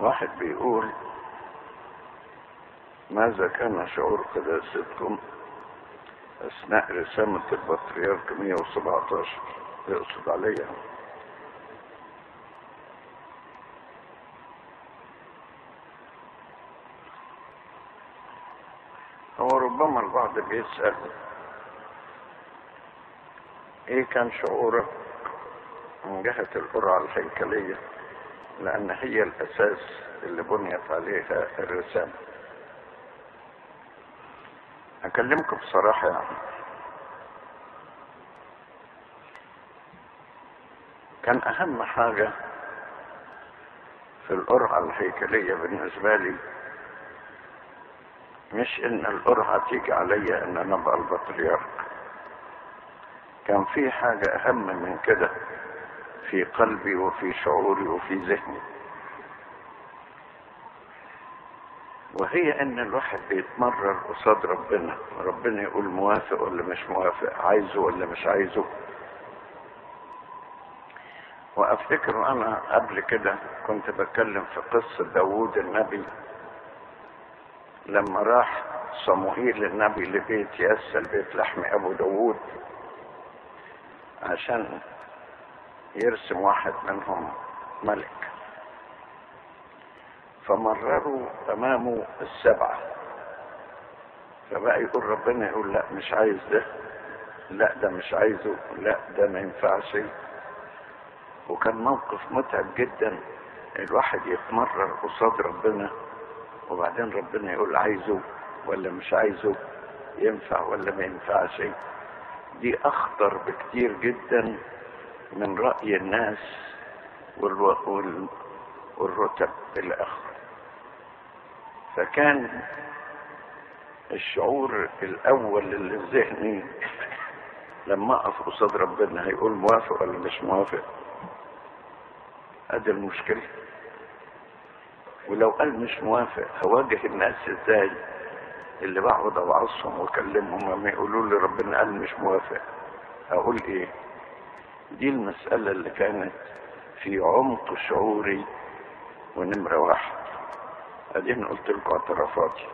واحد بيقول ماذا كان شعور قداستكم أثناء رسامة البطريرك 117 يقصد عليها. هو ربما البعض بيسأل إيه كان شعورك من جهة القرعة الهيكلية؟ لأن هي الأساس اللي بنيت عليها الرسالة. أكلمكم بصراحة يعني. كان أهم حاجة في القرعة الهيكلية بالنسبة لي مش إن القرعة تيجي عليا إن أنا أبقى البطريرك. كان في حاجة أهم من كده. في قلبي وفي شعوري وفي ذهني. وهي أن الواحد بيتمرر قصاد ربنا. ربنا يقول موافق ولا مش موافق عايزه ولا مش عايزه. وأفتكر أنا قبل كده كنت بتكلم في قصة داوود النبي. لما راح صموئيل النبي لبيت ياسل بيت لحم أبو داوود عشان يرسم واحد منهم ملك. فمرروا امامه السبعة. فبقى يقول ربنا يقول لا مش عايز ده. لا ده مش عايزه. لا ده ما ينفعش. وكان موقف متعب جدا. الواحد يتمرر قصاد ربنا وبعدين ربنا يقول عايزه ولا مش عايزه ينفع ولا ما ينفعش. دي أخطر بكتير جدا من رأي الناس. والرتب إلى اخره فكان الشعور الأول اللي في ذهني لما أقف قصاد ربنا هيقول موافق ولا مش موافق؟ أدي المشكلة. ولو قال مش موافق هواجه الناس إزاي؟ اللي بقعد اوعظهم وأكلمهم لما يقولوا لي ربنا قال مش موافق أقول إيه؟ دي المسألة اللي كانت في عمق شعوري ونمرة واحد اديني قلت لكم اعترافاتي.